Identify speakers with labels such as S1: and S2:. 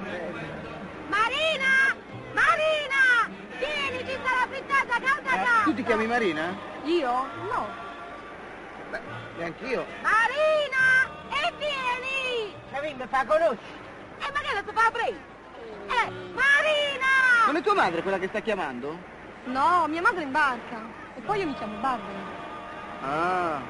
S1: Marina! Marina! Vieni, ci sta la frittata calda
S2: Eh,
S1: calda!
S2: tu ti chiami Marina?
S1: Io? No.
S2: Beh, neanch'io.
S1: Marina! E vieni!
S3: Cioè, mi fa conoscere.
S1: E magari ti fa aprire! Eh, Marina!
S2: Non è tua madre quella che sta chiamando?
S1: No, mia madre è in barca. E poi io mi chiamo Barbara.
S2: Ah.